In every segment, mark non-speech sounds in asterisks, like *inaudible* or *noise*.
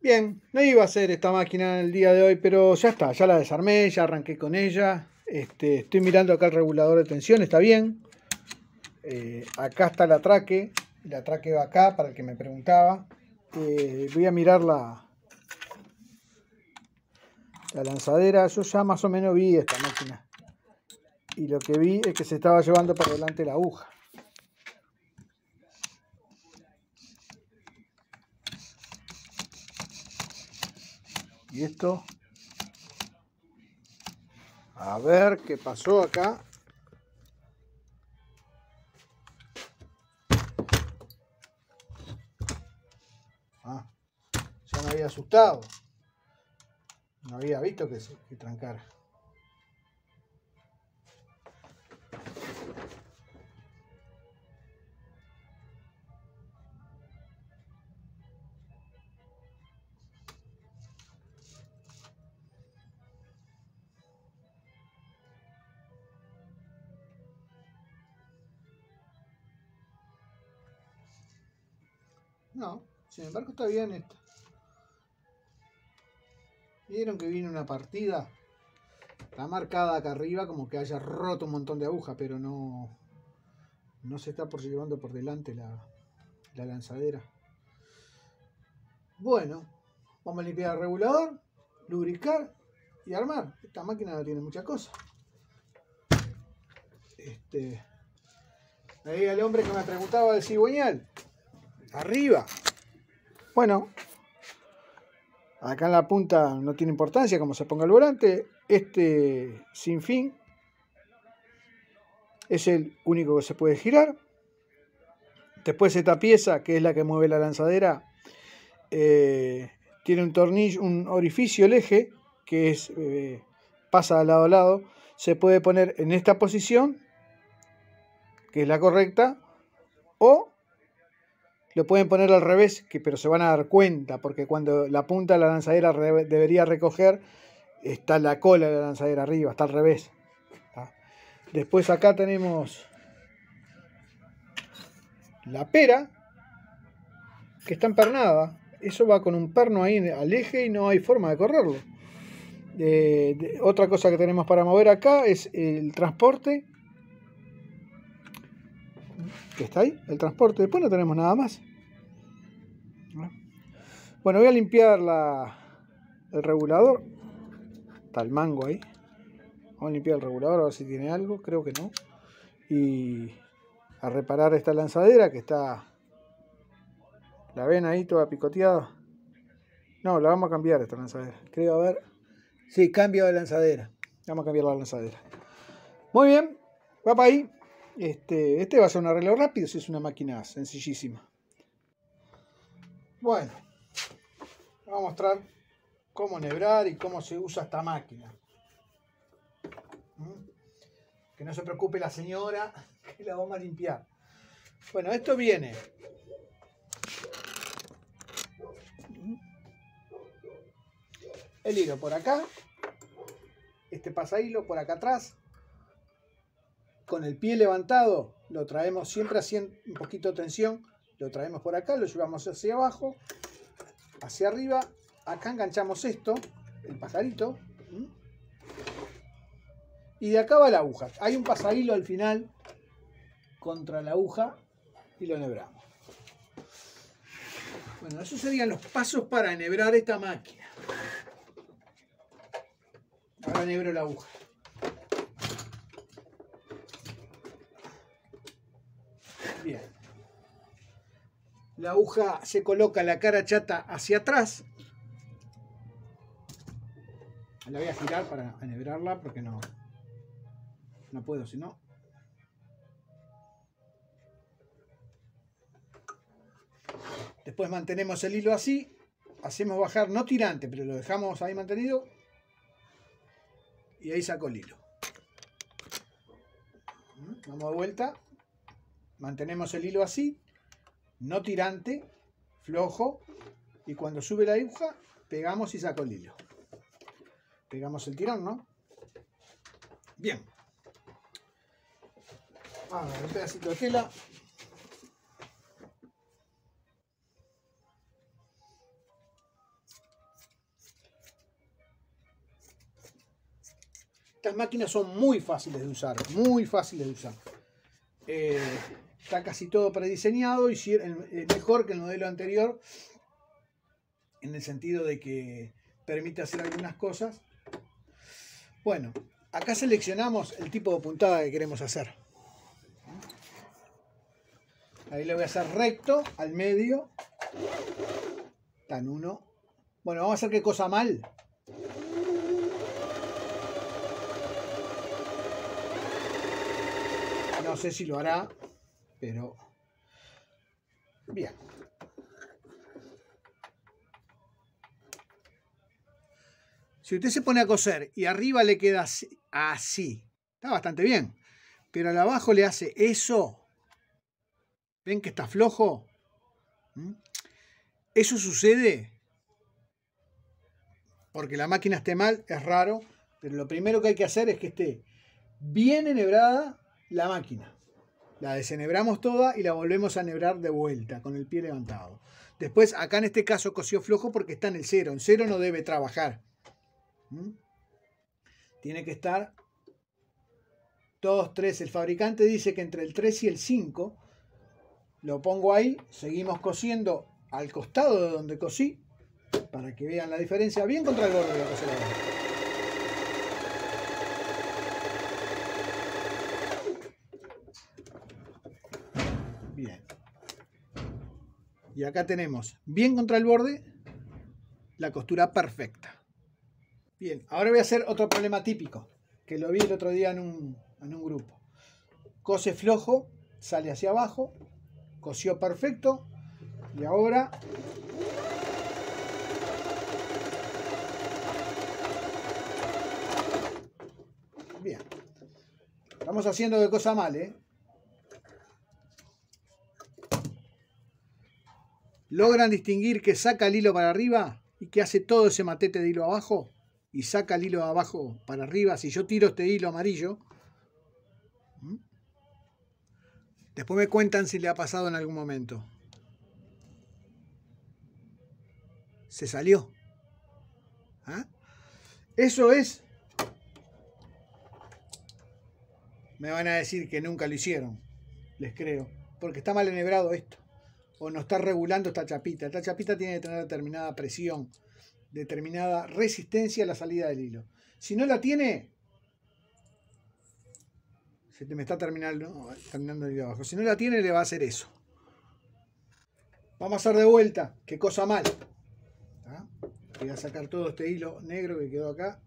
Bien, no iba a hacer esta máquina el día de hoy, pero ya está, ya la desarmé, ya arranqué con ella. Este, estoy mirando acá el regulador de tensión, está bien. Eh, acá está la traque, la traque va acá para el que me preguntaba. Eh, voy a mirar la, la lanzadera. Yo ya más o menos vi esta máquina. Y lo que vi es que se estaba llevando por delante la aguja. Y esto. A ver qué pasó acá. Ah, ya me había asustado. No había visto que trancara. No, sin embargo está bien esto. Vieron que viene una partida. Está marcada acá arriba como que haya roto un montón de agujas, pero no, no se está por llevando por delante la, la lanzadera. Bueno, vamos a limpiar el regulador, lubricar y armar. Esta máquina no tiene muchas cosas. Este, ahí el hombre que me preguntaba del cigüeñal. Arriba. Bueno, acá en la punta no tiene importancia cómo se ponga el volante. Este sin fin es el único que se puede girar. Después esta pieza, que es la que mueve la lanzadera, eh, tiene un tornillo, un orificio, el eje, que es, eh, pasa de lado a lado. Se puede poner en esta posición, que es la correcta, o lo pueden poner al revés, que, pero se van a dar cuenta, porque cuando la punta de la lanzadera debería recoger, está la cola de la lanzadera arriba, está al revés. Después acá tenemos la pera, que está empernada. Eso va con un perno ahí al eje y no hay forma de correrlo. Eh, otra cosa que tenemos para mover acá es el transporte. Que está ahí, el transporte. Después no tenemos nada más. Bueno, voy a limpiar la, el regulador. Está el mango ahí. Vamos a limpiar el regulador a ver si tiene algo. Creo que no. Y a reparar esta lanzadera que está... ¿La ven ahí toda picoteada? No, la vamos a cambiar esta lanzadera. Creo, a ver. Sí, cambio de lanzadera. Vamos a cambiar la lanzadera. Muy bien, va para ahí. Este, este va a ser un arreglo rápido, si es una máquina sencillísima. Bueno, vamos a mostrar cómo nebrar y cómo se usa esta máquina. ¿Mm? Que no se preocupe la señora, *laughs* que la vamos a limpiar. Bueno, esto viene. El hilo por acá. Este pasa hilo por acá atrás. Con el pie levantado lo traemos siempre haciendo un poquito de tensión. Lo traemos por acá, lo llevamos hacia abajo, hacia arriba. Acá enganchamos esto, el pajarito. Y de acá va la aguja. Hay un pasahilo al final contra la aguja y lo enhebramos. Bueno, esos serían los pasos para enhebrar esta máquina. Ahora enhebro la aguja. Bien. La aguja se coloca la cara chata hacia atrás. La voy a girar para enhebrarla porque no, no puedo, si no. Después mantenemos el hilo así. Hacemos bajar, no tirante, pero lo dejamos ahí mantenido. Y ahí saco el hilo. Vamos de vuelta. Mantenemos el hilo así no tirante, flojo, y cuando sube la aguja, pegamos y saco el hilo. Pegamos el tirón, ¿no? Bien. Vamos, un pedacito de tela. Estas máquinas son muy fáciles de usar, muy fáciles de usar. Eh, está casi todo prediseñado y mejor que el modelo anterior en el sentido de que permite hacer algunas cosas. Bueno, acá seleccionamos el tipo de puntada que queremos hacer. Ahí le voy a hacer recto al medio. Tan uno. Bueno, vamos a hacer qué cosa mal. No sé si lo hará, pero... Bien. Si usted se pone a coser y arriba le queda así, está bastante bien. Pero al abajo le hace eso. ¿Ven que está flojo? ¿Mm? Eso sucede porque la máquina esté mal, es raro, pero lo primero que hay que hacer es que esté bien enhebrada la máquina. La desenebramos toda y la volvemos a enhebrar de vuelta con el pie levantado. Después, acá en este caso cosió flojo porque está en el cero. En cero no debe trabajar. ¿Mm? Tiene que estar todos tres. El fabricante dice que entre el 3 y el 5 lo pongo ahí. Seguimos cosiendo al costado de donde cosí para que vean la diferencia. Bien contra el borde de la Bien. Y acá tenemos bien contra el borde la costura perfecta. Bien, ahora voy a hacer otro problema típico, que lo vi el otro día en un, grupo. Cose flojo, sale hacia abajo, cosió perfecto, y ahora Bien. Estamos haciendo de cosa mal, ¿eh? ¿Logran distinguir que saca el hilo para arriba y que hace todo ese matete de hilo abajo? y saca el hilo abajo para arriba, si yo tiro este hilo amarillo, después me cuentan si le ha pasado en algún momento. Se salió. ¿Ah? Eso es... Me van a decir que nunca lo hicieron. Les creo. Porque está mal enhebrado esto. O no está regulando esta chapita. Esta chapita tiene que tener determinada presión determinada resistencia a la salida del hilo. Si no la tiene, se me está terminando, terminando el hilo abajo. Si no la tiene, le va a hacer eso. Vamos a hacer de vuelta. Qué cosa mal. Voy a sacar todo este hilo negro que quedó acá.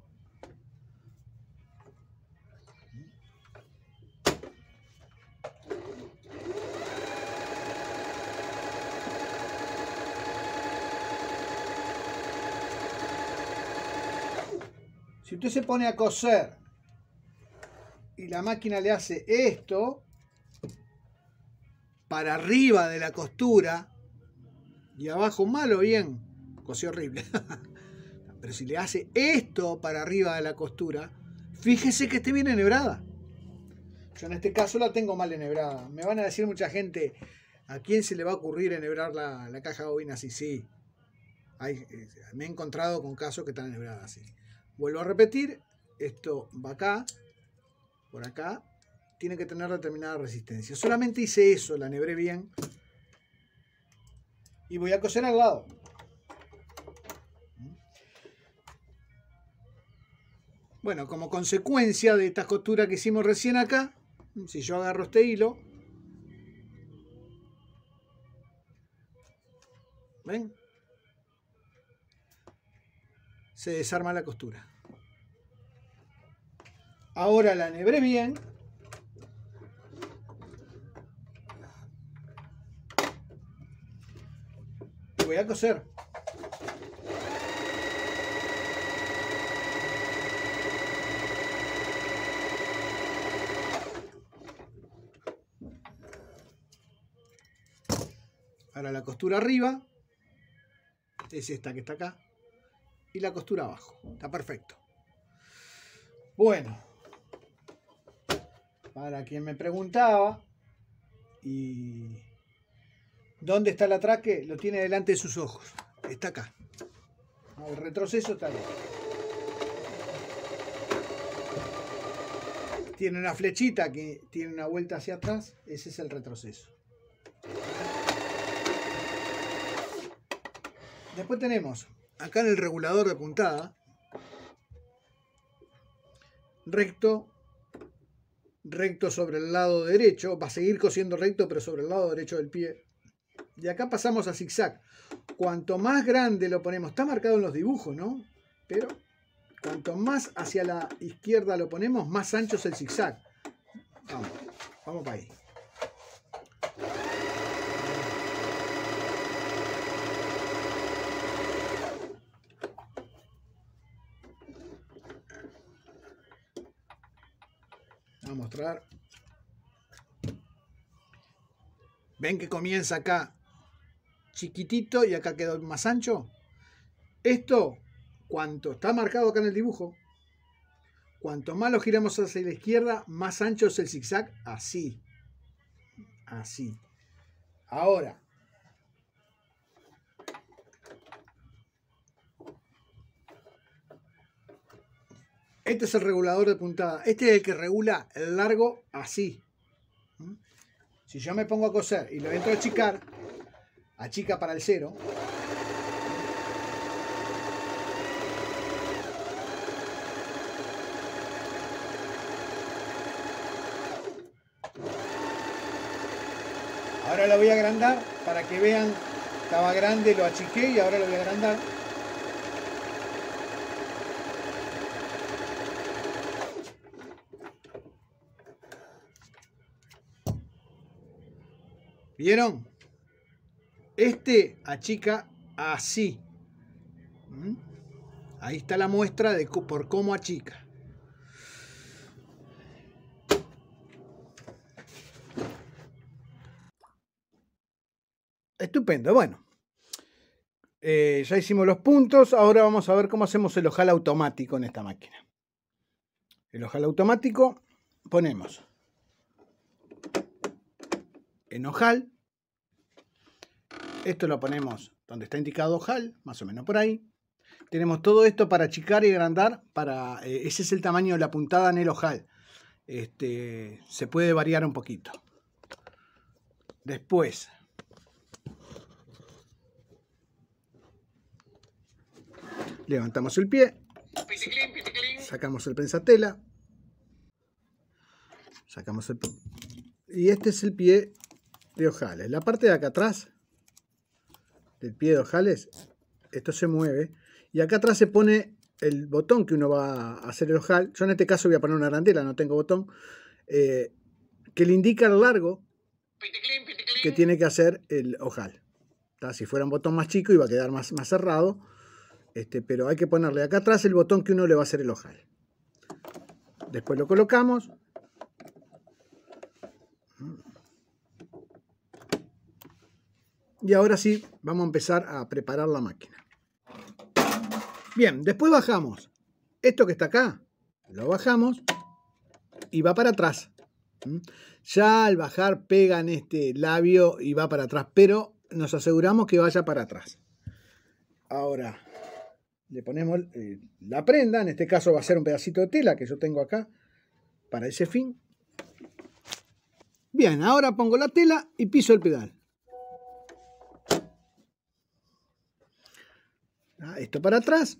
Si usted se pone a coser y la máquina le hace esto para arriba de la costura y abajo malo bien, cosió horrible. *laughs* Pero si le hace esto para arriba de la costura, fíjese que esté bien enhebrada. Yo en este caso la tengo mal enhebrada. Me van a decir mucha gente, ¿a quién se le va a ocurrir enhebrar la, caja de bobina así? Sí. Eh, me he encontrado con casos que están enhebradas así. Vuelvo a repetir, esto va acá, por acá, tiene que tener determinada resistencia. Solamente hice eso, la nebré bien. Y voy a coser al lado. Bueno, como consecuencia de esta costura que hicimos recién acá, si yo agarro este hilo, ¿ven? Se desarma la costura. Ahora la nebré bien. Y voy a coser. Ahora la costura arriba es esta que está acá y la costura abajo. Está perfecto. Bueno, para quien me preguntaba, y ¿dónde está el atraque? Lo tiene delante de sus ojos. Está acá. El retroceso está ahí. tiene una flechita que tiene una vuelta hacia atrás, ese es el retroceso. Después tenemos acá en el regulador de puntada, recto, recto sobre el lado derecho, va a seguir cosiendo recto pero sobre el lado derecho del pie. Y acá pasamos a zigzag. Cuanto más grande lo ponemos, está marcado en los dibujos, ¿no? Pero cuanto más hacia la izquierda lo ponemos, más ancho es el zigzag. Vamos, vamos para ahí. ¿Ven que comienza acá chiquitito y acá quedó más ancho? Esto cuanto está marcado acá en el dibujo, cuanto más lo giramos hacia la izquierda, más ancho es el zigzag, así. Así. Ahora. Este es el regulador de puntada. Este es el que regula el largo así. ¿Mm? Si yo me pongo a coser y lo entro a achicar, achica para el cero, Ahora lo voy a agrandar para que vean, estaba grande, lo achiqué y ahora lo voy a agrandar. ¿Vieron? Este achica así. ¿Mm? Ahí está la muestra de por cómo achica. Estupendo, bueno. Eh, ya hicimos los puntos, ahora vamos a ver cómo hacemos el ojal automático en esta máquina. El ojal automático ponemos en ojal, esto lo ponemos donde está indicado ojal, más o menos por ahí. Tenemos todo esto para achicar y agrandar, para, eh, ese es el tamaño de la puntada en el ojal. Este, se puede variar un poquito. Después, Levantamos el pie. Sacamos el pensatela. Sacamos el... Y este es el pie de ojales. La parte de acá atrás del pie de ojales, esto se mueve. Y acá atrás se pone el botón que uno va a hacer el ojal. Yo en este caso voy a poner una arandela, no tengo botón. Eh, que le indica el largo que tiene que hacer el ojal. Si fuera un botón más chico iba a quedar más, más cerrado. Este, pero hay que ponerle acá atrás el botón que uno le va a hacer el ojal. Después lo colocamos. Y ahora sí, vamos a empezar a preparar la máquina. Bien, después bajamos. Esto que está acá, lo bajamos y va para atrás. ¿Mm? Ya al bajar pega en este labio y va para atrás, pero nos aseguramos que vaya para atrás. Ahora, le ponemos la prenda, en este caso va a ser un pedacito de tela que yo tengo acá para ese fin. Bien, ahora pongo la tela y piso el pedal. Esto para atrás.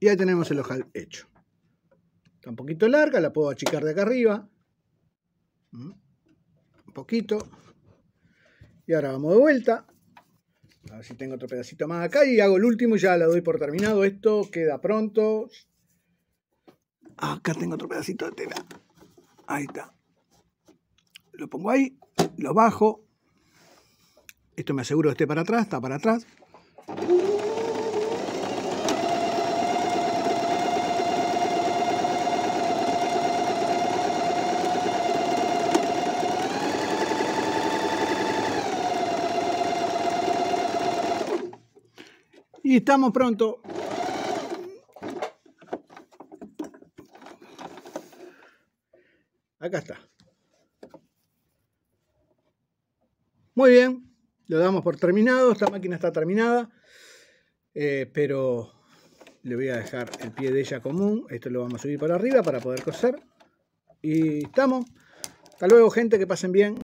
Y ahí tenemos el ojal hecho. Está un poquito larga, la puedo achicar de acá arriba. Mm. Un poquito. Y ahora vamos de vuelta. A ver si tengo otro pedacito más acá. Y hago el último y ya lo doy por terminado. Esto queda pronto. Acá tengo otro pedacito de tela. Ahí está. Lo pongo ahí. Lo bajo. Esto me aseguro que esté para atrás. Está para atrás. Y estamos pronto. Acá está. Muy bien. lo damos por terminado, esta máquina está terminada, eh, pero le voy a dejar el pie de ella común, esto lo vamos a subir para arriba para poder coser y estamos. Hasta luego gente, que pasen bien.